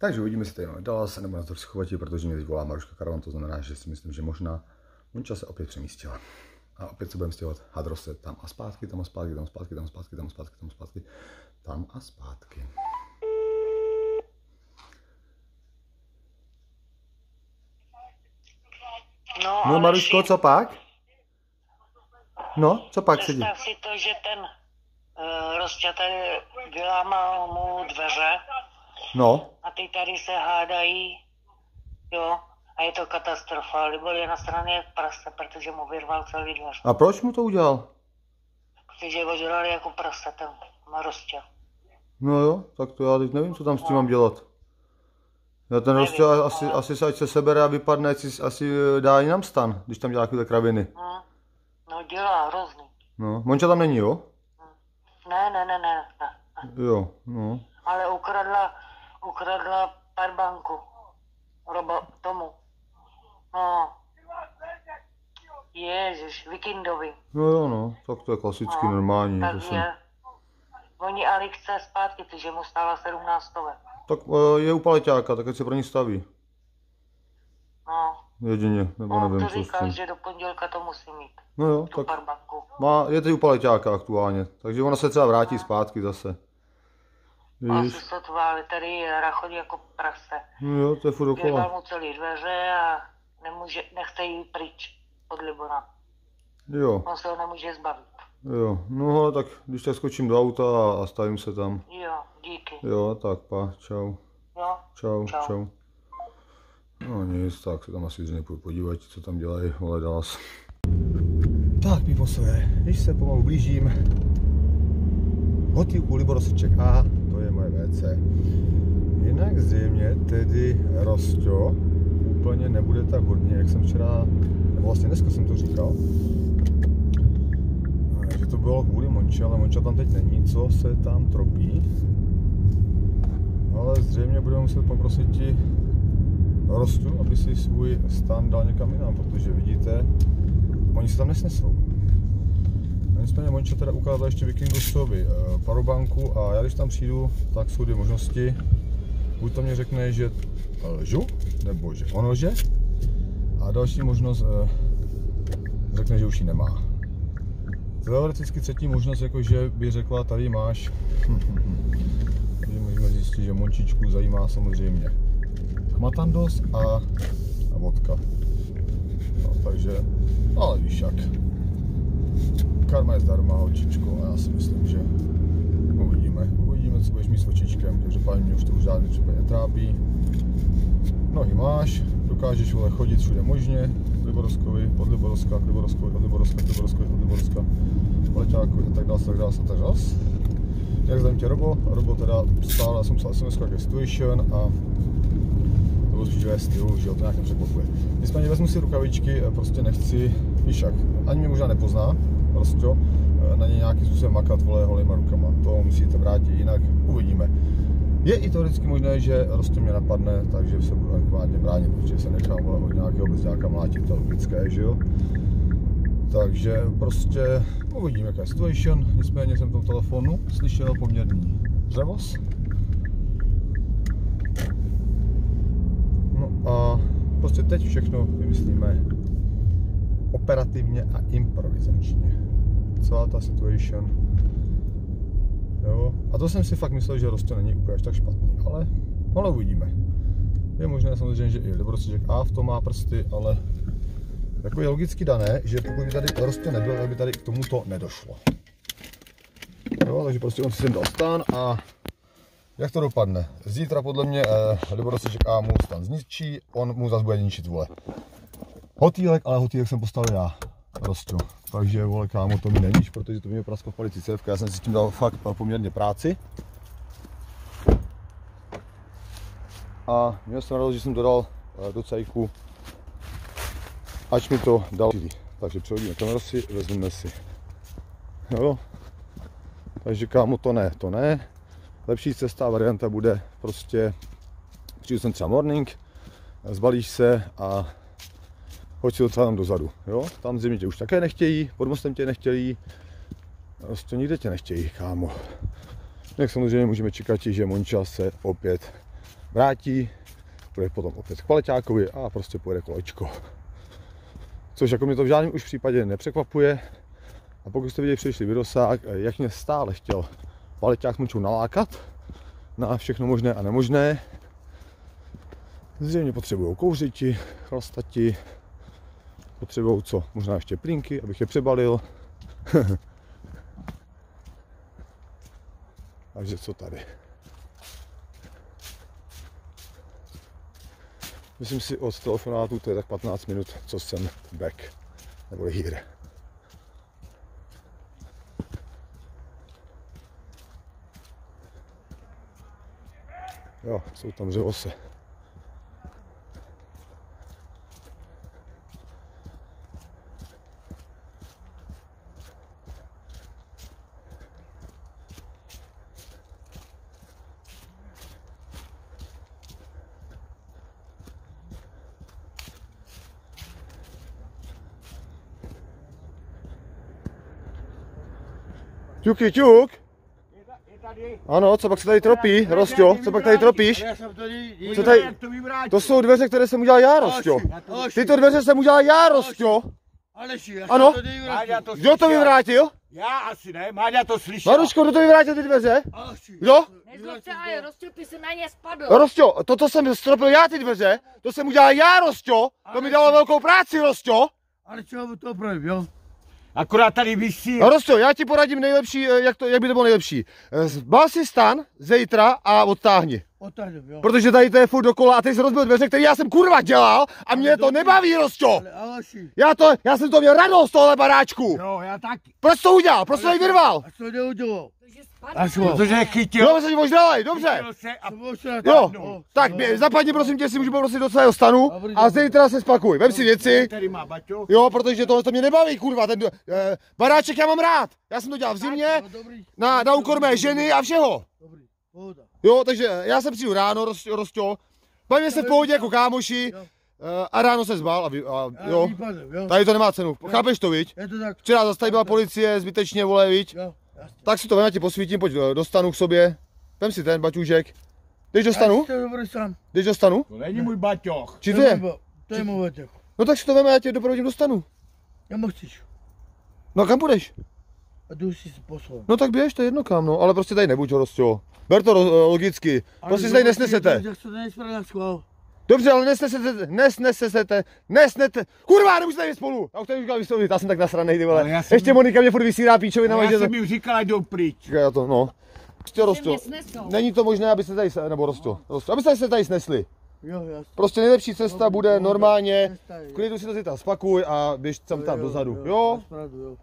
Takže uvidíme, jestli tady máme Dallas, nebo na to schovatí, protože mě teď volá Maruška Karavan, to znamená, že si myslím, že možná Monča se opět přemístila. A opět se budeme stěhovat hadrose tam a zpátky, tam a zpátky, tam a zpátky, tam a zpátky, tam a zpátky, tam a zpátky, tam a zpátky. No, No Maruško, co pak? No, co pak sedí? Představ si to, že ten uh, rozťatý vylámal mu dveře No, a ty tady se hádají, jo, a je to katastrofa. Libor je na straně prase, protože mu vyrval celý dveř. a proč mu to udělal? Protože ho dělali jako prase, ten rozťa. No jo, tak to já teď nevím, co tam s tím mám dělat. Já ten Nevím, prostě asi, ale- asi se ať se sebere a vypadne, ať si asi eh, dá jinam stan, když tam dělá takové kraviny. Hm? No dělá hrozný. No, Monča tam není, jo? Ne, ne, ne, ne, ne. Jo, no. Ale ukradla, ukradla parbanku. Robo tomu. No. Ježiš, Vikindovi. No jo, no, tak to je klasicky No, normální. To Takže jsem... oni Ali chce zpátky, protože mu stála 17 stovek. Tak eh, je u paleťáka, tak se pro ní staví. No, Jedině, nebo on nevím, to říkal, že do pondělka to musí mít, No jo, tak parbanku. má, je teď u paleťáka aktuálně, takže ona se třeba vrátí zpátky zase. Asi Víš? se tváří, tady Jara chodí jako prase. No jo, to je furt dokola. mu celý dveře a nemůže, nechce jít pryč od Libora. Jo, On se ho nemůže zbavit. jo, no ale tak když tak skočím do auta a, a stavím se tam. Jo, díky. Jo, tak pa, čau. Jo, Čau, Čau. čau. No nic, tak se tam asi z nepůjdu podívat, co tam dělají, vole Dallas. Tak, píposové, když se pomalu blížím, hotýlku Liborosiček A, je moje WC. Jinak zřejmě tedy Rostio úplně nebude tak hodně, jak jsem včera, nebo vlastně dneska jsem to říkal, že to bylo kvůli Monče, ale Monča tam teď není, co se tam tropí. Ale zřejmě budeme muset poprosit ti rostu, aby si svůj stan dal někam jinam, protože vidíte, oni se tam nesnesou. Nicméně Monča teda ukázal ještě Vikingosovi eh, parobanku a já když tam přijdu, tak jsou dvě možnosti. Buď to mě řekne, že lžu, nebo že on lže. A další možnost eh, řekne, že už ji nemá. Teoreticky třetí možnost, jako že by řekla, tady máš takže můžeme zjistit, že Mončičku zajímá samozřejmě chmatandos a, a vodka. No, takže, ale víš jak. Karma je zdarma, holčičko, a já si myslím, že uvidíme. Uvidíme, co budeš mít s očičkem. Každopádně mě už to už žádný třeba netrápí. Nohy máš, dokážeš vole chodit všude možně, k Liboroskovi, od Liboroska, k Liboroskovi, od Liboroska, k Liboroskovi, od Liboroska, Leťákovi a tak dále, tak dále, tak dále. Jak zdám tě Robo? Robo teda psal, já jsem psal SMS jako situation a to bylo spíš ve stylu, že jo, to nějak nepřekvapuje. Nicméně vezmu si rukavičky, prostě nechci, víš jak, ani mě možná nepozná, prostě na ně nějakým způsobem makat, vole, holýma rukama, to musíte vrátit, jinak uvidíme. Je i teoreticky možné, že Rostě mě napadne, takže se budu adekvátně bránit, protože se nechám vole, od nějakého bezďáka mlátit, to logické, že jo. Takže prostě uvidíme, jaká je situation. Nicméně jsem v tom telefonu slyšel poměrný řevos. No a prostě teď všechno vymyslíme operativně a improvizačně. Celá ta situation. Jo. A to jsem si fakt myslel, že Rostě není úplně až tak špatný, ale, ale uvidíme. Je možné samozřejmě, že i Liborostiček A v tom má prsty, ale jako je logicky dané, že pokud by tady Rostě nebyl, tak by tady k tomuto nedošlo. Jo, takže prostě on si sem dal stan a jak to dopadne? Zítra podle mě eh, Liborostiček A mu stan zničí, on mu zase bude ničit vole. Hotýlek, ale hotýlek jsem postavil já. Rostě. Takže vole kámo, to mi nevíš, protože to mi prasklo v palici cévka, já jsem si tím dal fakt poměrně práci. A měl jsem radost, že jsem to dal eh, do cejku ať mi to dal. Takže přehodíme kameru si, vezmeme si. Jo. Takže kámo, to ne, to ne. Lepší cesta varianta bude prostě přijdu sem třeba morning, zbalíš se a hoď si docela tam dozadu. Jo? Tam zřejmě tě už také nechtějí, pod mostem tě nechtějí, prostě nikde tě nechtějí, kámo. Jak samozřejmě můžeme čekat, že Monča se opět vrátí, půjde potom opět k paleťákovi a prostě pojede kolečko. Což jako mě to v žádném už případě nepřekvapuje. A pokud jste viděli předešlý videosák, jak mě stále chtěl paleťák s nalákat na všechno možné a nemožné, Zřejmě potřebují kouřiti, chlastati, potřebují co? Možná ještě plínky, abych je přebalil. Takže co tady? Myslím si od telefonátu to je tak 15 minut, co jsem back, nebo here. Jo, jsou tam řevose. Ťuky, ťuk. Ano, co pak se tady tropí, Rostio? Co pak tady tropíš? Co tady- to jsou dveře, které jsem udělal já, Rostio. Tyto dveře jsem udělal já, Rostio. Ano. Kdo to vyvrátil? Já asi ne, Máďa to slyšel. Maruško, kdo to vyvrátil ty dveře? Kdo? Nezlobte, ale Rostě, ty se na ně spadl. Rostio, toto jsem stropil já ty dveře, to jsem udělal já, Rostio. To mi dalo velkou práci, Rostio. ale čeho to opravím, jo? Akorát tady vysí. No, Rostio, já ti poradím nejlepší, eh, jak, to, jak by to bylo nejlepší. Eh, Zbal si stan, zítra a odtáhni. Otážem, jo? Protože tady to je furt dokola a ty jsi rozbil dveře, které já jsem kurva dělal a mě to nebaví, Rostio. Ale Aleši, Já to, já jsem to měl radost z tohle baráčku. Jo, já taky. Proč to udělal? Proč to vyrval? a co neudělal? Takže spadl. A co? Protože chytil. Jo, se ti možná, dobře. chytil se a Jo, tak, no. zapadni prosím tě, si můžu poprosit do svého stanu a zítra se spakuj. Vem si věci. Jo, protože tohle to mě nebaví, kurva, ten eh, baráček já mám rád. Já jsem to dělal v zimě, No, na, na úkor mé ženy a všeho. Jo, takže já jsem přijdu ráno, Rostio, Rostio. Bavíme se v pohodě jako kámoši eh, a ráno se zbal a, vy, a A jo. výpadem, jo? Tady to nemá cenu, chápeš to, viď? Je to tak, Včera zase tady byla policie, zbytečně, vole, viď? jo? Tak si to vem, já ti posvítím, pojď eh, do stanu k sobě. Vem si ten baťůžek. Jdeš do stanu? To je dobrý sám. Jdeš do stanu? To není můj baťoch. Či to je? To je můj vetěch. No tak si to vem a já tě doprovodím do stanu. Já chceš. No a kam půjdeš? A jdu si se poslat. No tak běž, to je jedno kam, no, ale prostě tady nebuď, Rostio. Ber to ro- logicky, prostě se tady nesnesete. Jak se nesprávně schvál. Dobře, ale nesnesete, nesnesete, nesnete. Kurva, nemůžete jít spolu. Já už tady říkal vyslovit, já jsem tak nasranej, ty vole. Ale já jsem- Ještě Monika mě furt vysírá píčovina, Já že to... jsem jim říkal, ať jdou pryč. Já to, no. Prostě snesou. není to možné, abyste tady, se- nebo Rostio, Rostio, abyste se tady snesli. Jo, jasně. Prostě nejlepší cesta bude normálně, Cesta je. v klidu si to zítra spakuj a běž tam tam dozadu. Jo, pravdu, jo.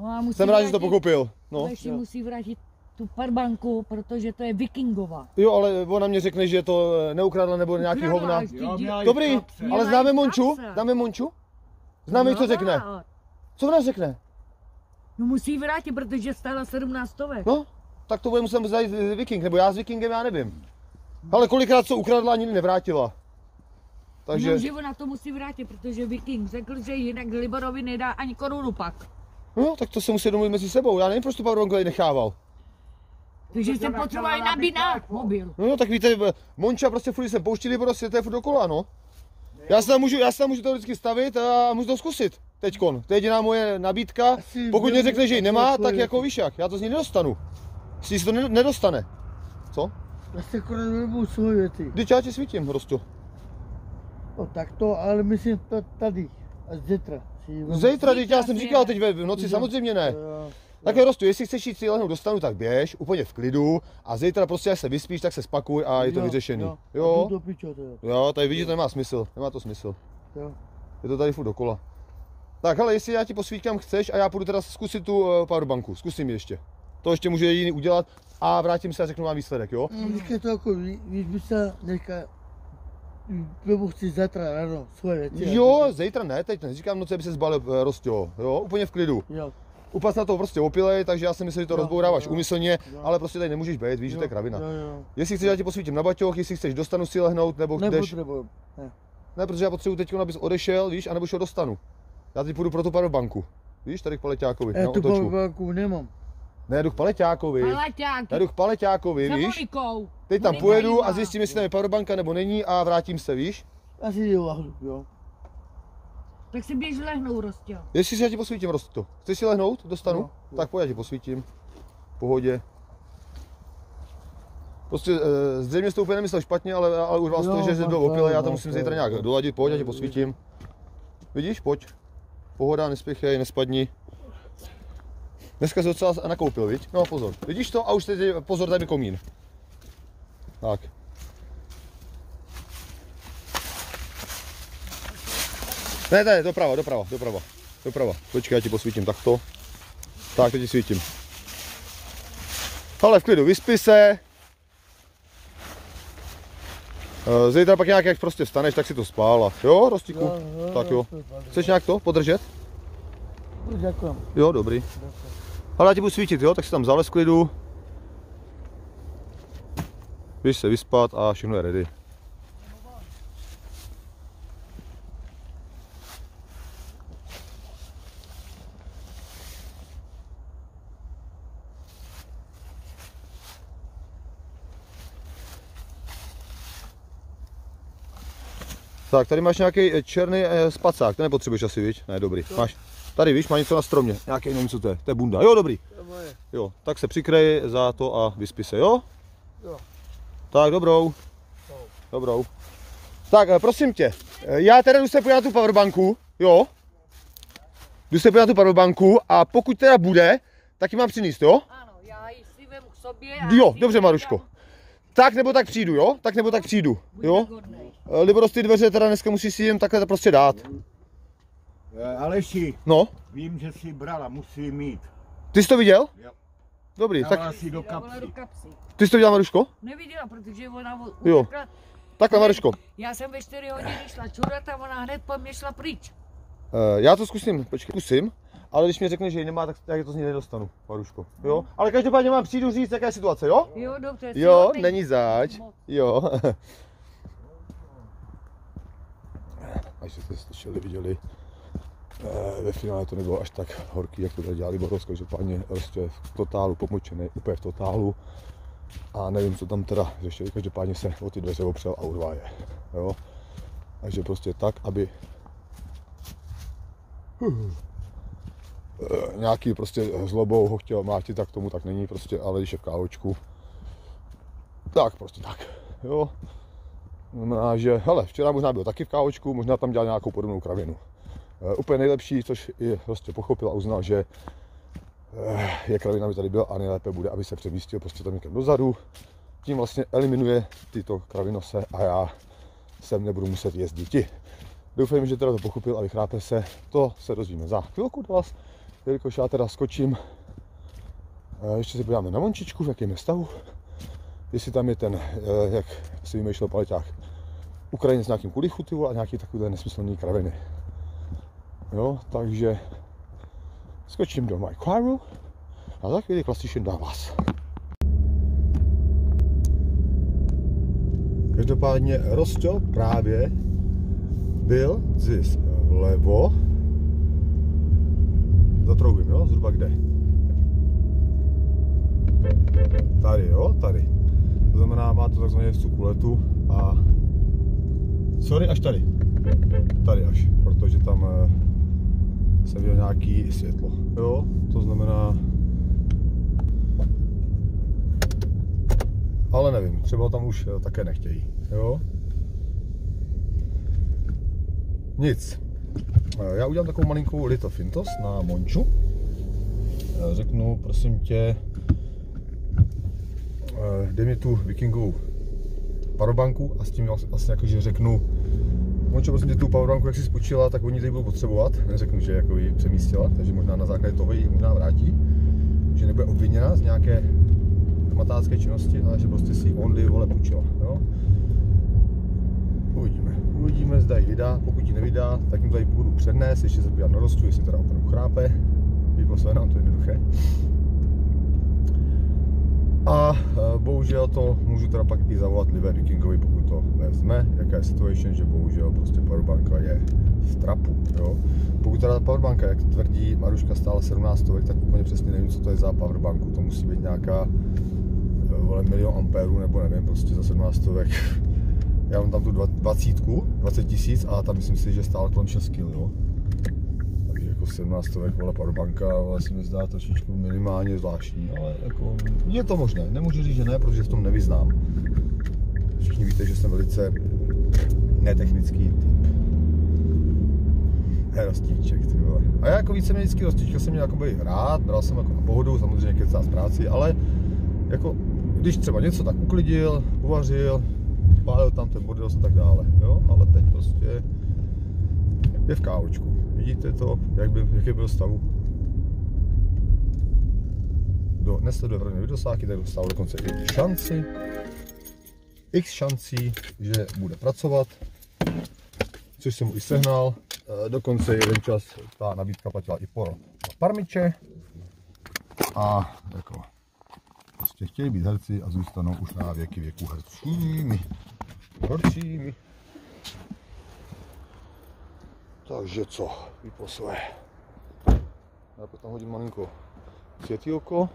No a musí jsem rád, že to vrátit- pochopil. No. Musí vrátit tu parbanku, protože to je vikingová. Jo, ale ona mě řekne, že to eh, neukradla nebo nějaký Ukradla, hovna. dí- Dobrý, kapse. ale Měla známe Monču? Známe Monču? Známe, co řekne. No, Co ona řekne? No musí vrátit, protože stála 17 stovek. No, tak to bude muset zajít Viking, nebo já s Vikingem, já nevím. Ale kolikrát co ukradla, ani nevrátila. Takže. No, že ona to musí vrátit, protože Viking řekl, že jinak Liborovi nedá ani korunu pak. no, tak to se musí domluvit mezi sebou. Já nevím, proč tu Powerbanku tady nechával. Takže se potřebovali nabít na mobil. No, jo, tak víte, eh, Monča prostě furt jsem pouštili, prostě to je furt dokola, no. Já se tam můžu, já se tam můžu teoreticky stavit a můžu to zkusit. Teďkon. To je jediná moje nabídka. Pokud mě řekne, že ji nemá, tak jako víš jak, já to z ní nedostanu. Z ní se to ne- nedostane. Co? Já se akorát vyrobu svoje věci. Když já ti svítím, Rostu. No tak to, ale myslím to tady. A zítra. Zítra, teď já jsem říkal, teď ve v noci samozřejmě ne. Tak jo, Rostu, jestli chceš jít si lehnout do stanu, tak běž, úplně v klidu. A zítra prostě, až se vyspíš, tak se spakuj a je to Jo, vyřešený. Jo. Jo? Do pičo teda. Jo, tady vidíte, nemá smysl, nemá to smysl. Jo. Je to tady furt dokola. Tak hele, jestli já ti posvítkám chceš a já půjdu teda zkusit tu uh, powerbanku, zkusím ji ještě. To ještě může jediný udělat a vrátím se a řeknu vám výsledek, jo? Dneska to jako, ví- víš, by se dneska Webu chci zítra ráno svoje věci. Jo, zítra ne, teď neříkám noci, aby se zbalil uh, Rostio, jo, úplně v klidu. Jo. Upas na to prostě opilej, takže já si myslím, že to Jo, rozbouráváš jo. úmyslně, Jo. ale prostě tady nemůžeš být, víš, že to je kravina. Jo, jo. Jestli chceš, já ti posvítím na baťoch, jestli chceš dostanu si lehnout, nebo jdeš. Nepotřebuji. Ne. Ne, protože já potřebuji teď, abys odešel, víš, anebo šel dostanu. Já teď půjdu pro tu powerbanku. Víš, tady k paleťákovi, Já na tu powerbanku nemám. Ne, jdu k Paleťákovi. Palaťáky. Já jdu k Paleťákovi, Za víš? Monikou. Teď tam Monika pojedu a zjistím, jestli tam je powerbanka nebo není a vrátím se, víš? Asi jdu lahnu, jo. Tak si běž lehnou, Rostě. Jestli si já ti posvítím, Rosto. Chceš si lehnout? Dostanu? Jo. Tak pojď, já ti posvítím. V pohodě. Prostě e, zřejmě jsi to úplně nemyslel špatně, ale, ale už vás Jo, to, že jsi máš byl opilý, já to pravdu, musím zítra nějak doladit, pojď, já ti posvítím. Vidíš, pojď. Pohoda, nespěchej, nespadni. Dneska jsi docela nakoupil, viď? No pozor. Vidíš to? A už teď, pozor, tady komín. Tak. Ne, ne, doprava, doprava, doprava, doprava. Počkej, já ti posvítím takto. Tak, teď ti svítím. Ale v klidu, vyspí se. Eh, Zítra pak nějak, jak prostě vstaneš, tak si to spál a jo, Rostíku? Tak jo. Chceš nějak to podržet? Děkujem. Jo, dobrý. Ale já ti budu svítit, jo, tak si tam zalez klidu. Běž se vyspat a všechno je ready. Tak, tady máš nějaký eh, černý eh, spacák, ten nepotřebuješ asi, víš? Ne, dobrý. Máš, tady víš, má něco na stromě, nějaký, nevím co to je, to je bunda, jo, dobrý. To je moje. Jo, tak se přikrej za to a vyspí se, jo? Jo. Tak, dobrou. Dobrou. Tak, eh, prosím tě, já teda jdu se podívat na tu powerbanku, jo? Jdu se podívat na tu powerbanku a pokud teda bude, tak ji mám přinést, jo? Ano, já ji si vemu k sobě. a Jo, dobře, Maruško. Tak nebo tak přijdu, jo? Tak nebo tak přijdu, jo? tak. Eh, Liboros, ty dveře teda dneska musíš si jen takhle prostě dát. Eh, Aleši, No, vím, že jsi brala, musí mít. ty jsi to viděl? Jo. Dobrý, tak Dávala si do kapsy. do kapsy. ty jsi to viděl, Maruško? Neviděla, protože ona Jo. Takhle, Maruško. Já jsem ve 4 hodiny šla čurat a ona hned po mně šla pryč. Eh, já to zkusím, počkej, zkusím, ale když mi řekne, že ji nemá, tak já to z ní nedostanu, Maruško. Jo? Ale každopádně mám přijdu říct, jaká je situace, jo? Jo, dobře. Jo, silný. není zač. Jo. Až jste slyšeli, viděli, eh, ve finále to nebylo až tak horký, jak to tady dělali Boros, každopádně prostě v totálu pomočený, úplně v totálu. A nevím, co tam teda řešili, každopádně se o ty dveře opřel a urvá je. Jo? Takže prostě tak, aby nějaký prostě zlobou ho chtěl mlátit, tak tomu tak není prostě, ale když je v kávočku, tak prostě tak, jo. Znamená, že, hele, včera možná byl taky v kávočku, možná tam dělal nějakou podobnou kravinu. E, úplně nejlepší, což i prostě pochopil a uznal, že e, je kravina, aby tady byl a nejlépe bude, aby se přemístil prostě tam někam dozadu. Tím vlastně eliminuje tyto kravinose a já sem nebudu muset jezdit. Doufám, že teda to pochopil a vychrápe se. To se dozvíme za chvilku do vás, jelikož já teda skočím. Ještě se podíváme na Mončičku, v jakém je stavu. Jestli tam je ten, e, jak si vymýšlel paleťák, Ukrajinec s nějakým kulichu ty vole, a nějaký takovýhle nesmyslný kraviny. Jo, takže skočím do My Caru a za chvíli klasičně na vás. Každopádně Rosťo právě byl zis vlevo. Zatroubím, jo? Zhruba kde? Tady, jo? Tady. To znamená, má to takzvaně v cukuletu a sorry, až tady. Tady až, protože tam eh, jsem viděl nějaký světlo. Jo, to znamená... Ale nevím, třeba tam už eh, také nechtějí, jo? Nic. Eh, Já udělám takovou malinkou litofintos na Monču. Eh, Řeknu, prosím tě, eh, dej mi tu vikingovou powerbanku a s tím vlastně- jakože řeknu, Mončo, prosím tě, tu powerbanku, jak jsi spočila, tak oni tady budou potřebovat. Neřeknu, že jako ji přemístila, takže možná na základě toho ji možná vrátí. Že nebude obviněna z nějaké matácké činnosti, ale že prostě si ji only vole půjčila. Jo? Uvidíme. Uvidíme, zda ji vydá. Ji nevydá, tak jim tady budu přednést, ještě se podívat na rostu, jestli teda opravdu chrápe. Vyplo se nám to jednoduché. A eh, bohužel to můžu teda pak i zavolat Live Vikingovi, pokud to vezme, jaká je situation, že bohužel prostě powerbanka je v trapu, jo. Pokud teda ta powerbanka, jak tvrdí Maruška, stála 17 tak úplně přesně nevím, co to je za powerbanku, to musí být nějaká eh, vole, milion ampérů, nebo nevím, prostě za 17 Já mám tam tu dva- 20, 20 tisíc a tam myslím si, že stála kolem 6 kg, jo. Takže jako 17 vole powerbanka, se mi zdá trošičku minimálně zvláštní, ale jako je to možné, nemůžu říct, že ne, protože v tom nevyznám. Všichni víte, že jsem velice netechnický typ. Rostíček, ty vole. A já jako víceméně vždycky rostíčka jsem měl jakoby rád, bral jsem jako na pohodu, samozřejmě kecá z práci, ale jako když třeba něco tak uklidil, uvařil, pálil tam ten bordel a tak dále, jo, ale teď prostě je v kávočku. Vidíte to, jak by, jaký byl stavu? Kdo nesleduje pravidelné videosáky, tak dostal dokonce i šanci, x šancí, že bude pracovat, což jsem mu i sehnal. E, Dokonce jeden čas ta nabídka platila i pro parmiče. A jako prostě chtěli být herci a zůstanou už na věky věku herčími. Horčími. Takže co, vyposlé. Já potom hodím malinko světýlko.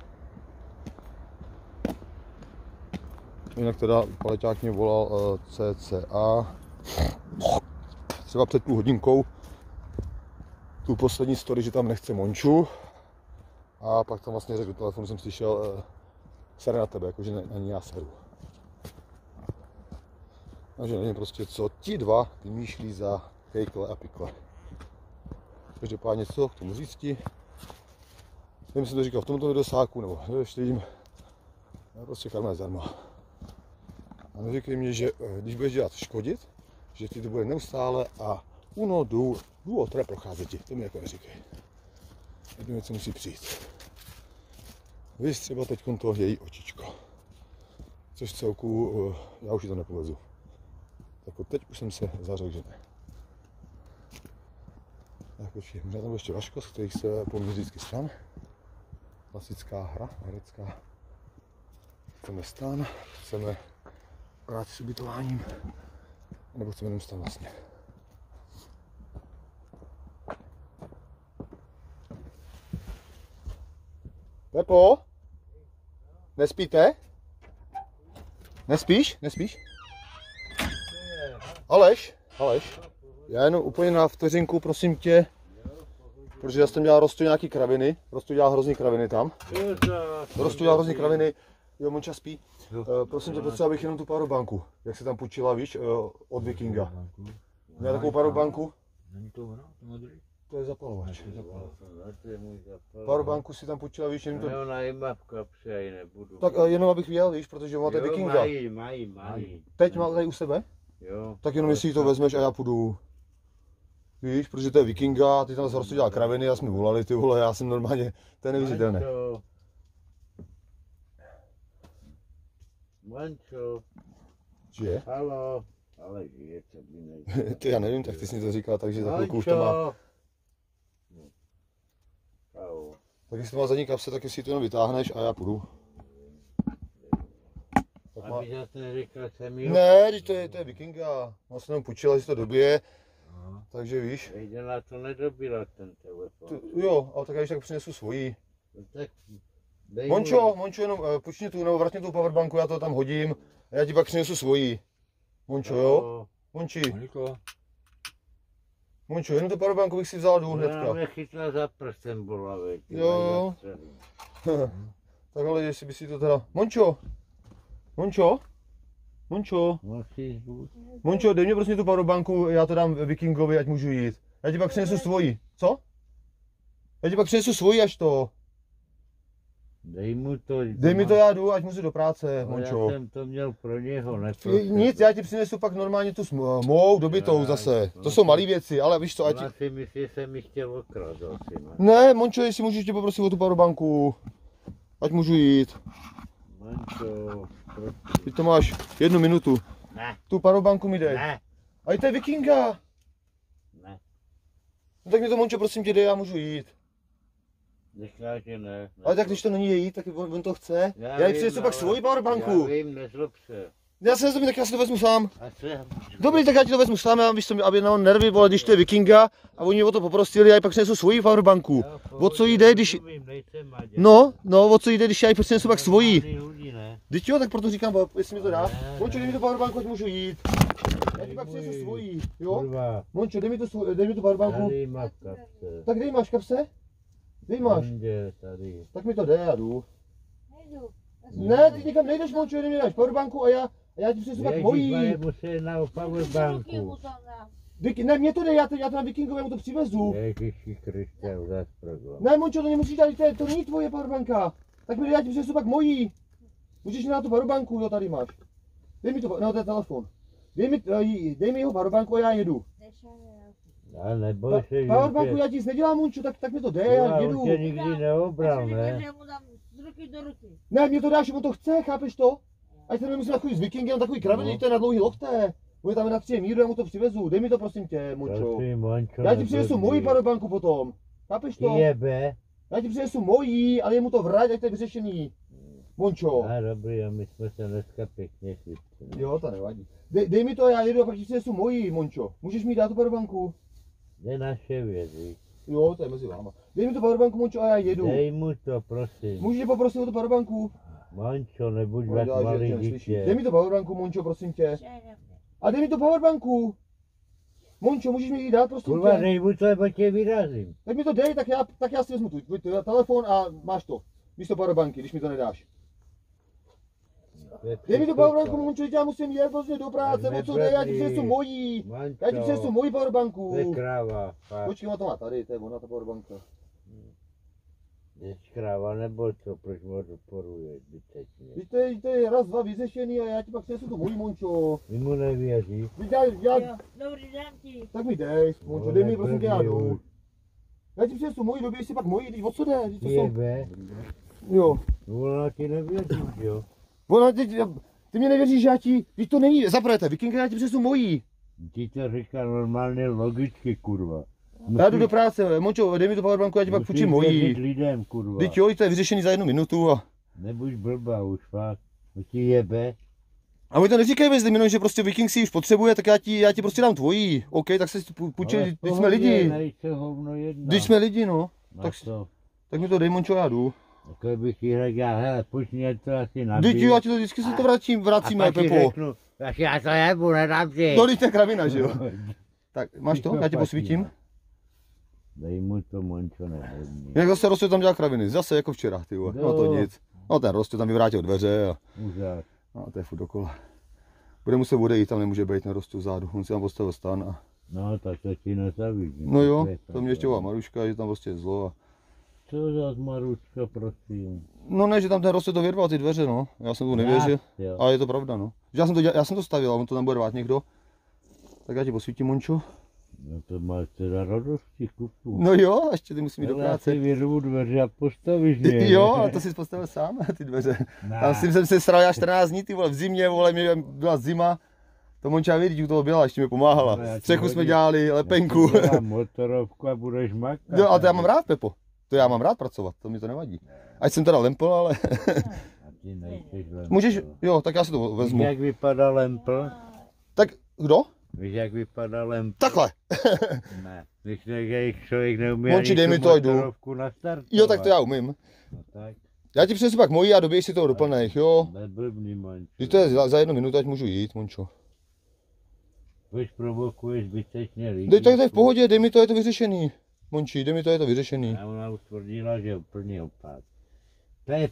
Jinak teda paleťák mě volal eh, CCA. Třeba před půl hodinkou tu poslední story, že tam nechce Monču. A pak tam vlastně řekl, do telefonu jsem slyšel, eh, sere na tebe, jakože ne, ani já seru. Takže nevím prostě, co ti dva vymýšlí za kejkle a pikle. Každopádně co k tomu říct ti? Nevím, jestli to říkal v tomto videosáku, nebo ještě jim. Já prostě karma zdarma. A neříkej mě, že eh, když budeš dělat škodit, že ti to bude neustále a uno, du, du otre procházet ti. To mi jako neříkej. Jednou něco musí přijít. Vy třeba teď to její očičko. Což celku, eh, já už to nepovezu. Jako teď už jsem se zařekl, že ne. Tak počkej, tam ještě Vaško, z kterých se pomůže vždycky stan. Klasická hra, herecká. Chceme stan, chceme práci s ubytováním, nebo chceme jenom stan vlastně. Pepo? Nespíte? Nespíš? Nespíš? Aleš? Aleš? Já jenom úplně na vteřinku, prosím tě, protože já jsem dělal rostu nějaký kraviny, rostu dělal hrozný kraviny tam. Rostu dělal hrozný kraviny, jo, Monča spí. Uh, prosím tě, potřeba bych jenom tu powerbanku, jak se tam půjčila, víš, uh, od Vikinga. Měl takovou powerbanku? Není to ono? To modrý? To je zapalovač. To je můj zapal. Powerbanku si tam půjčila, víš, jenom to... Jo, na nebudu. Tak uh, jenom abych věděl, víš, protože máte Vikinga. mají, mají, mají. Teď má tady u sebe? Jo. Tak jenom jestli to vezmeš a já půjdu. Víš, protože to je Vikinga, ty tam zase dělal kraviny a jsme volali, ty vole, já jsem normálně, to je nevěřitelné. Mančo. Mančo, Že? halo. Ale žije, co by nejde. Ty já nevím, tak ty jsi mi to říkal, takže za chvilku už to má. Tak jestli to má zadní kapse, tak jestli to jenom vytáhneš a já půjdu. Má... Aby zase neřekl jsem jo. Ne, teď to je, to je Vikinga, se jenom půjčila, že to dobije, takže víš. Jde na to nedobila ten telefon. Tu, jo, ale tak já když tak přinesu svoji. No tak dej Mončo, mu. Mončo, jenom uh, počni tu, nebo vrátně tu powerbanku, já to tam hodím a já ti pak přinesu svoji. Mončo, jo? Monči, Moniko. Mončo, jenom tu powerbanku bych si vzal Ona hnedka. mě chytla za prstem bolavej. ty Jo, jo. vole, tak ale jestli by si to teda... Mončo! Mončo! Mončo! Musíš být. Mončo, dej mě prostě tu powerbanku, já to dám Vikingovi, ať můžu jít. Já ti pak přinesu svoji. Co? Já ti pak přinesu svoji až to. Dej mu to. Dej mi to, já jdu, ať můžu do práce, No, Mončo. Já jsem to měl pro něho, ne pro Nic, já ti přinesu pak normálně tu sm- mou dobitou Já, zase. To jsou malé věci, ale víš co, ať... Ona si myslí, že jsem mi chtěl okrat asi, ne? Ne, Mončo, jestli můžu tě poprosit o tu powerbanku. Ať můžu jít. Prosím. Ty to máš jednu minutu. Ne, Tu powerbanku mi dej. ne, A to je Vikinga. ne. No tak mi to Mončo prosím tě dej, já můžu jít. Říká, že ne. Ale tak když to není její, tak on, on to chce. Já, já jí přinesu pak svoji powerbanku. Já vím, nezlob se. Já se nezlobím, tak já si to vezmu sám. Dobrý, tak já ti to vezmu sám, já, víš co, aby na nervy, vole, když to je vikinga a oni mě o to poprosili, já jí pak přinesu svoji powerbanku. O co jde, když... No, no, o co jde, když já jí přinesu pak svoji. Teď jo, tak proto říkám, jestli mi to dá. Mončo, dej mi to powerbanku, ať můžu jít. Já ti pak přinesu svoji, jo? Kurva, Mončo, dej mi, to, svoj- dej mi tu powerbanku. Tak dej máš kapse? Dej máš. Tak mi to dej, já jdu. Ne, ty někam nejdeš, Mončo, jenom mi dáš powerbanku a já, a já ti přinesu pak mojí. Musí na powerbanku. Vik, ne, mě to dej, já to, já to na vikingovému to přivezu. Ježiši Kriste, zas progla. Ne, Mončo, to nemusíš dát, to, je- to není tvoje powerbanka. Tak mi dej, já ti přinesu pak mojí. Můžeš mi dát tu powerbanku, jo, tady máš. Dej mi to, no to je telefon. Dej mi, eh, dej mi jeho powerbanku a já jedu. A neboj Pa, se, že powerbanku já ti nedělám, Mončo, tak, tak mi to dej, já jedu. on tě nikdy neobral, ne? mu dám z ruky do ruky. Ne, mě to dáš, on to chce, chápeš to? Ať se nemusím takový s vikingem, takový kraviny, No. to je na dlouhý lokte. Je tam na tři míru, já mu to přivezu, dej mi to prosím tě, Mončo, Já ti přinesu neblbni. moji powerbanku potom. Chápeš to? Jebe. Já ti přinesu mojí, ale je mu to vrať, ať to je vyřešený. Mončo. A dobrý, a my jsme se dneska pěkně chytli. Jo, to nevadí. Dej, dej mi to, já jedu a pak ti přinesu mojí, Mončo. Můžeš mi dát tu powerbanku? Jde naše věci. Jo, to je mezi váma. Dej mi tu powerbanku, Mončo, a já jedu. Dej mu to, prosím. Můžeš poprosit o tu powerbanku? Mončo, nebuď že malý dítě. Dej mi tu powerbanku, Mončo, prosím tě. A dej mi tu powerbanku. Mončo, můžeš mi ji dát, prosím Kurva, tě? dej to, nebo tě vyrazím. Tak mi to dej, tak já, tak já si vezmu tu, tvůj telefon a máš to. Místo powerbanky, když mi to nedáš. To je Dej mi tu psychopata. powerbanku, Mončo, já musím jet vlastně do práce, Tak o co jde, já ti přinesu mojí. Mančo, Já ti přinesu moji powerbanku. to je kráva. fakt. Počkej, ona to má tady, to je ona, ta powerbanka. Jsi kráva nebo co, proč mu doporuje zbytečně. Teď to je, to je raz, dva vyřešený a já ti pak přinesu tu moji, Mončo. Vy mu nevěří. Teď já, já, Jo, dobrý den ti. tak mi dej, Mončo, No, dej mi prosím tě, já jdu. Já ti přinesu moji, dobiješ si pak moji, teď o co jde? Teď to Ty jsou, jebe. jo. Ona ti nevěří, jo. Ona teď, ty mě nevěříš, že já ti, teď to není, zaprvé, to vikinga, já ti přinesu mojí. Ti to říká normálně logicky, kurva. Já jdu do práce, Mončo, dej mi tu powerbanku, já ti pak půjčím mojí. lidem, kurva. Teď jo, to je vyřešený za jednu minutu a... Nebuď blbá už, fakt. To ti jebe. A my to neříkají ve jenom, že prostě Viking si už potřebuje, tak já ti, já ti prostě dám tvojí. OK, tak se v když jsme pohodě, lidi. Hovno jedna. Když jsme lidi, no. Na tak- to. Tak mi to dej, Mončo, já jdu. Jako bych ti řekl, já, hele, mě to asi nabít. Teď jo, já ti to vždycky si to vracím, vracíme, a Pepo. řeknu, tak já to jebu, nedám ti. To je kravina, že jo. Tak, máš to? Já ti posvítím. Dej mu to, Mončo, nehodný. Jak zase Rostě tam dělá kraviny, zase jako včera, ty vole. No to nic. No ten Rostě tam vyvrátil dveře a Úžas. no, to je furt dokola. Bude muset odejít, tam nemůže být na Rostu vzadu, on si tam postavil stan a... No, tak to ti nezavidím. No jo, to mě ještě Maruška, že tam prostě je zlo a... Co za zmaručka, prosím. No ne, že tam ten Rostě to vyrval ty dveře, no. Já jsem tomu nevěřil. Ale je to pravda, no. Že Já jsem to, dělal, já jsem to stavil, a on to tam bude rvát někdo. Tak já ti posvítím, Mončo. No to máš teda radosti, kupu. No jo, a ještě ty musím jít do Ale já práce. si dveře a postavíš mě. Jo, a to jsi postavil sám, ty dveře. Ne. Tam jsem se sral já 14 dní, ty vole, v zimě, vole, mě byla zima. To Monča vědět, u toho byla, ještě mi pomáhala. No, ti Střechu jsme dělali, lepenku. Já motorovku a budeš makat. Jo, a to já mám rád, Pepo. To já mám rád pracovat, to mi to nevadí. Ať jsem teda lempl, ale můžeš, jo, tak já si to vezmu. jak vypadá lempl? Tak, kdo? Víš, jak vypadá lempl? Takhle. Ne. Když jejich člověk neumí Monči, dej mi to, jdu. Jo, tak to já umím. No tak, Já ti přinesu pak moji a dobiješ si toho do plných, jo. neblbni, Monči. Když to je za, za jednu minutu, ať můžu jít, Mončo. Proč provokuješ zbytečně lidi? Dej, tak to je v pohodě, dej mi to, je to vyřešený. Monči, dej mi to, je to vyřešený. A ona už tvrdila, že je úplný opak. Pep,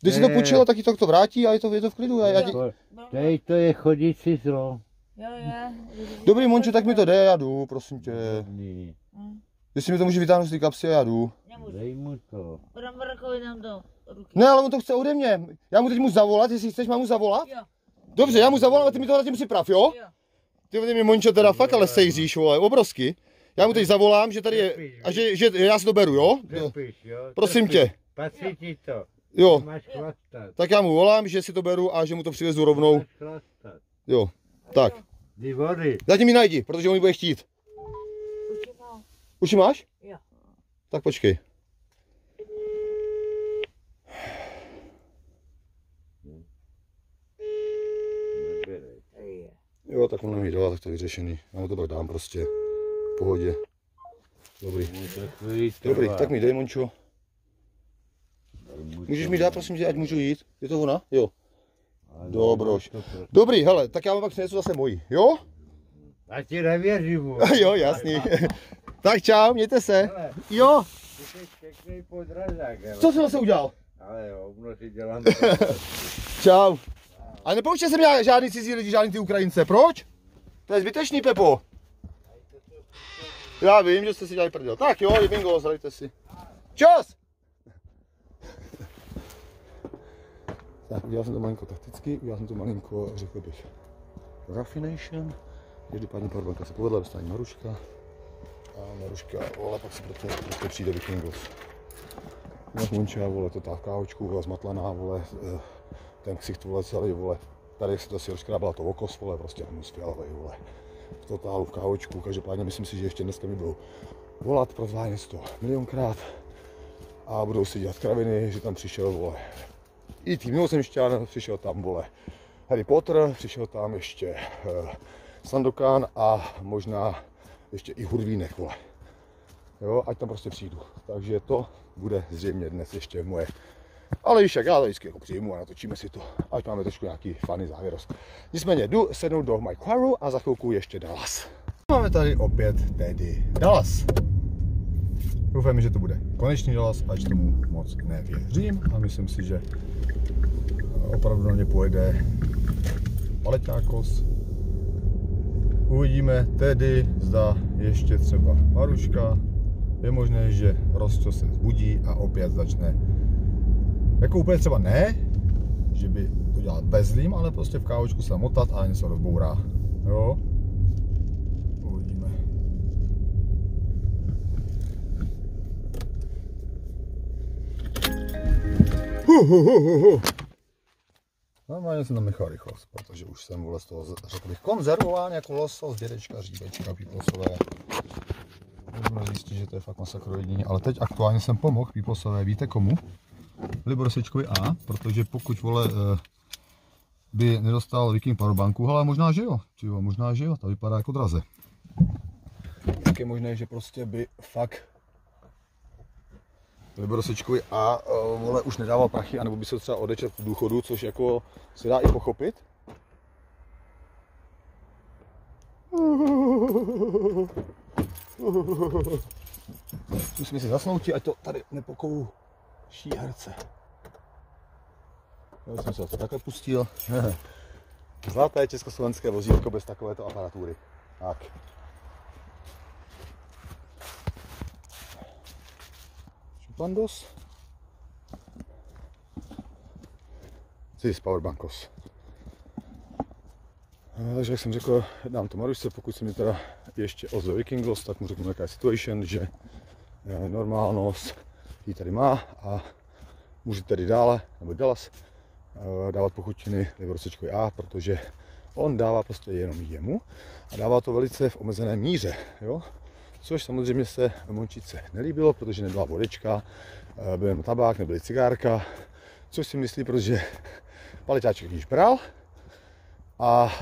Když si to Ne. půjčila, tak ti to, to vrátí a je to, je to v klidu. Já, já ti... tady to je chodící zlo. Jo, jo. Dobrý, Mončo, tak mi to dej, já jdu, prosím tě. Blbni. Jestli mi to může vytáhnout z té kapsy, já jdu. Nemůžu. Dej mu to. Budem Markovi dám do ruky. Ne, ale on to chce ode mě. Já mu teď mu zavolat, jestli chceš, mám mu zavolat? Jo. Dobře, já mu zavolám a ty mi to zatím připrav, jo? Jo. Ty mi Mončo teda fakt ale sejříš, vole, obrovsky. Já mu teď zavolám, že tady je, a že, že já si to beru, jo? jo. Trpíš, jo? Prosím tě, Patří ti to. jo. Tak já mu volám, že si to beru a že mu to přivezu rovnou. Jo, tak. Jdi vody. Zatím mi najdi, protože on mi bude chtít. Už ji máš? Jo. Tak počkej. Jo, tak on nemí dole, tak to je vyřešený. Já to tak dám prostě. V pohodě. Dobrý. Dobrý, tak mi dej, Mončo. Můžeš mi dát, prosím tě, ať můžu jít? Je to ona? Jo. Dobroš. to- Dobrý, hele, tak já vám pak přinesu zase moji, jo? Já ti nevěřím. jo, jasný. tak čau, mějte se. Hele, Jo, jsi podrazák, co jsem zase udělal? Ale jo, no si dělám. Čau. A nepoučte se mě žádný cizí lidi, žádný ty Ukrajince. Proč? To je zbytečný, Pepo. Já vím, že jste si dělali prdel. Tak jo, je bingo, zhrajte si. Čas! Tak, udělal jsem to malinko takticky, udělal jsem to malinko, řekl bych, raffination. Každopádně powerbanka se povedla, dostane Maruška. A Maruška, vole, pak si proto, proto přijde Vikingos. No, Monča, vole, to tak kávočku, vole, zmatlaná, vole, eh, ten ksicht, vole, celý, vole, tady se to si rozkrábala to okos, vole, prostě hnus fialový, vole, v totálu, v každopádně myslím si, že ještě dneska mi budou volat, prozvánět to milionkrát a budou si dělat kraviny, že tam přišel, vole, i tým mimozemšťan, přišel tam, vole, Harry Potter, přišel tam ještě uh, Sandokan a možná ještě i Hurvínek, vole. Jo, ať tam prostě přijdu. Takže to bude zřejmě dnes ještě moje. Ale víš jak, já to vždycky jako přijmu a natočíme si to, ať máme trošku nějaký fany závěros. Nicméně jdu sednout do My Caru a za chvilku ještě Dallas. Máme tady opět tedy Dallas. Doufám, že to bude konečný Dallas, ač tomu moc nevěřím a myslím si, že opravdu na ně pojede Paleťákos. Uvidíme tedy, zda ještě třeba Maruška. Je možné, že Rostro se zbudí a opět začne. Jako úplně třeba ne, že by to dělal bezlým, ale prostě v kávočku se motat a něco rozbourá. Jo? Uvidíme. Hu, hu, hu, hu, hu. Normálně jsem tam nechal rychlost, protože už jsem vůle z toho, řekl bych, konzervován jako losos, dědečka, říbečka, píplosové. Můžeme zjistit, že to je fakt masakroidní, ale teď aktuálně jsem pomohl píplosové, víte komu? Libor Sečkovi A, protože pokud vole eh, by nedostal Viking Powerbanku, ale možná že jo, Čivo, možná že jo, ta vypadá jako draze. Tak je možné, že prostě by fakt Libor Sečkovi A uh, vole, už nedával prachy, anebo by se třeba odečet v důchodu, což jako se dá i pochopit. Musíme si zasnout, ať to tady nepokouší herce. Já jsem se to takhle pustil. Zlaté československé vozítko bez takovéto aparatury. Tak. Šupandos. Cis Powerbankos. No, Takže jak jsem řekl, dám to Marušce, pokud se mi teda ještě ozve Vikingos, tak mu řeknu jaká je situation, že normálnost ji tady má a může tedy dále, nebo Dallas, eh, dávat pochutiny Liborosečkovi A, protože on dává prostě jenom jemu a dává to velice v omezené míře, jo? Což samozřejmě se Mončice nelíbilo, protože nebyla vodečka, eh, byl jen tabák, nebyly cigárka, což si myslí, protože paleťáček již bral a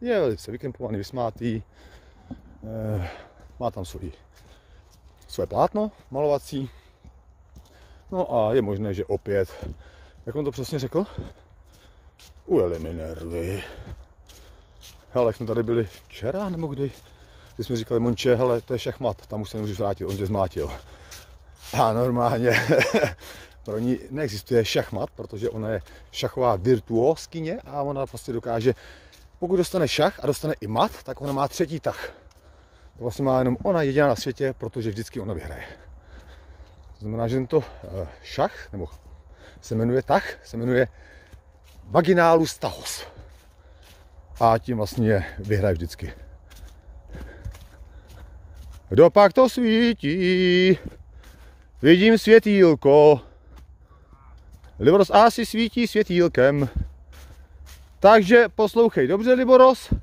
je velice vykempovaný, vysmátý, eh, má tam svůj, své plátno malovací, no a je možné, že opět, jak on to přesně řekl, ujeli mi nervy. Jak jsme tady byli včera, nebo kdy, kdy jsme říkali Monče, hele, to je šachmat, tam už se nemůžeš vrátit, on tě zmátil. A normálně pro ní neexistuje šachmat, protože ona je šachová virtuóskyně a ona prostě dokáže, pokud dostane šach a dostane i mat, tak ona má třetí tah. To vlastně má jenom ona jediná na světě, protože vždycky ona vyhraje. To znamená, že tento eh, šach, nebo se jmenuje tah, se jmenuje vaginálus tahos. A tím vlastně je vyhraje vždycky. Kdo pak to svítí? Vidím světýlko. Liboros asi svítí světýlkem. Takže poslouchej dobře, Liboros.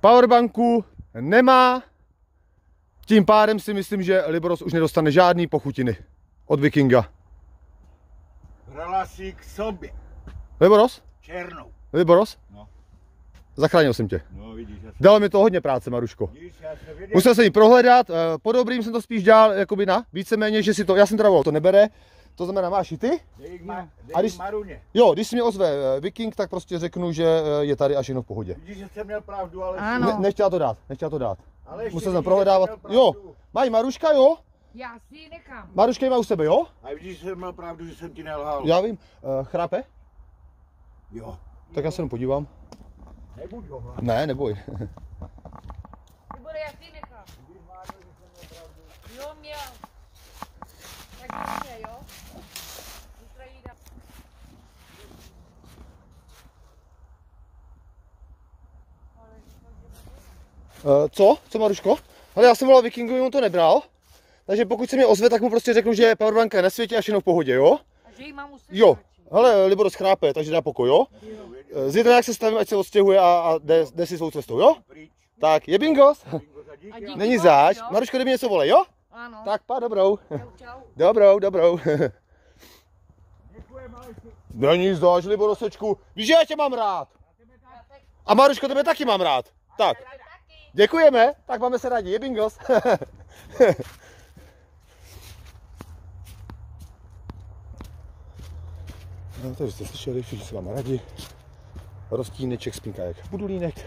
Powerbanku nemá. Tím pádem si myslím, že Liboros už nedostane žádný pochutiny od Vikinga. Brala si k sobě. Liboros? Černou. Liboros? No. Zachránil jsem tě. No vidíš, já jsem, Dalo mi to hodně práce, Maruško. vidíš, jsem. Musel jsem ji prohledat, eh, po dobrým jsem to spíš dělal, jakoby na, víceméně, že si to, já jsem teda to nebere, to znamená, máš i ty? Dej ma, dej A když- Maruně. Jo, když si mě ozve eh, Viking, tak prostě řeknu, že eh, je tady a všechno v pohodě. Vidíš, že jsem měl pravdu, ale... Ano. Ne, nechtěla to dát, nechtěla to dát. ale ještě Musel jsem prohledávat. Jo, mají Maruška, jo? Já si ji nechám. Maruška ji má u sebe, jo? A vidíš, že jsem měl pravdu, že jsem ti nelhal. Já vím. Uh, chrápe? Jo. Tak já se jenom podívám. Nebuď ho hlavně. Ne, neboj. Si ji nechám. Jo, měl. Tak jo? Uh, co? Co Maruško? Ale já jsem volal Vikingovi, on to nebral. Takže pokud se mě ozve, tak mu prostě řeknu, že powerbanka je na světě a všechno v pohodě, jo? A že jí mám u sebe Jo. Hele, Libor schrápe, takže dá pokoj, jo? Eh, Zítra jak se stavím, ať se odstěhuje a, a jde, jde si svou cestou, jo? Tak, je bingos. Není záč. Maruško, kdyby něco volej, jo? Ano. Tak, pa, dobrou. Čau, čau. Dobrou, dobrou. Není zač, Libor Osečku. Víš, že já tě mám rád. A Maruško, tebe taky mám rád. Tak. Děkujeme, tak máme se rádi, je bingos. no, takže jste slyšeli, všichni se máme rádi. Rostíneček, spinka jak budulínek.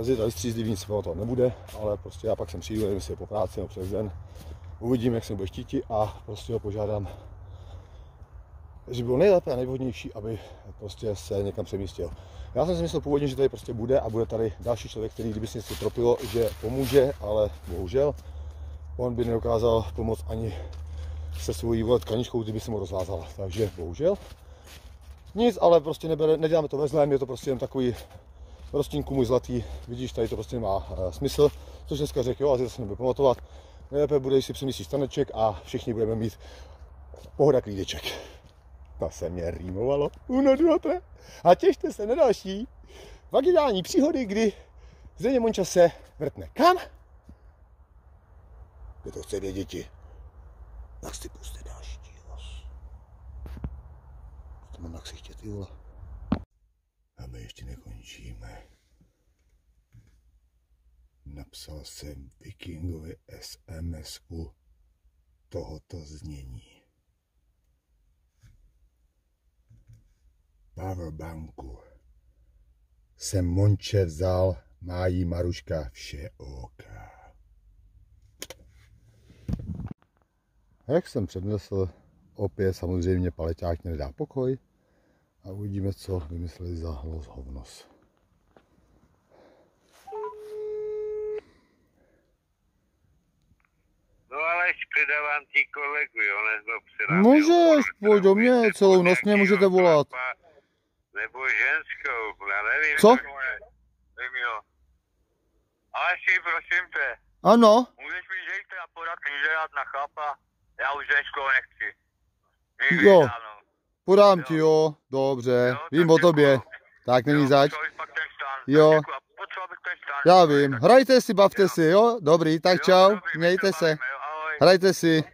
Zítra střízlivý nic toho nebude, ale prostě já pak sem přijdu, nevím, jestli je po práci nebo přes den. Uvidím, jak se bude štíti a prostě ho požádám, že by bylo nejlépe a nejvhodnější, aby prostě se někam přemístil. Já jsem si myslel původně, že tady prostě bude a bude tady další člověk, který kdyby si něco tropilo, že pomůže, ale bohužel on by nedokázal pomoct ani se svojí vole tkaničkou, kdyby se mu rozvázala. Takže bohužel. Nic, ale prostě nebere, neděláme to ve zlém, je to prostě jen takový rostínku můj zlatý, vidíš, tady to prostě má uh, smysl, což dneska řekl, jo, a zase se nebudu pamatovat. Nejlépe bude, když si přemístíš staneček a všichni budeme mít pohoda klídeček. To se mě rýmovalo. Unožote. A těšte se na další vaginální příhody, kdy Zdeně Monča se vrtne. Kam? Kdo to chce vědět, děti? Tak si puste další díl. To mám na ksichtě, vole. A my ještě nekončíme. Napsal jsem Vikingovi SMS tohoto znění. Powerbanku jsem Monče vzal, má jí Maruška vše OK. Jak jsem přednesl, opět samozřejmě paleťák nedá pokoj a uvidíme, co vymysleli za hovnos. No ale předávám ti kolegu, jo, nezlob se na Můžeš, pojď do mě, celou noc mě můžete volat. Nebo ženskou, já nevím. Co? Nevím, jo. Aleši, prosím tě, Ano, můžeš mi žejte a podat inzerát na chlapa? Já už ženskou nechci. Nikdy Jo. dávno. Podám ti, jo, dobře, Jo, vím o tobě, tak není Jo, zač. Jo. Já vím, hrajte si, bavte si, jo, dobrý, tak čau, mějte se, hrajte si.